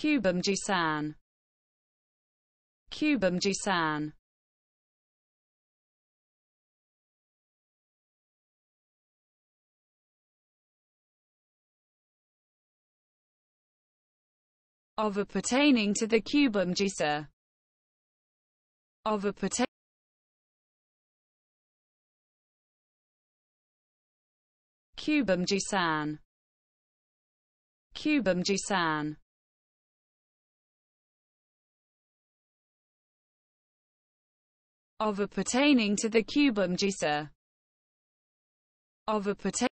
Cubomedusan. Cubomedusan. of a pertaining to the Cubomedusae. Of a pertaining Cubomedusan. Cubomedusan. Of a pertaining to the Cubomedusae. Of a pertaining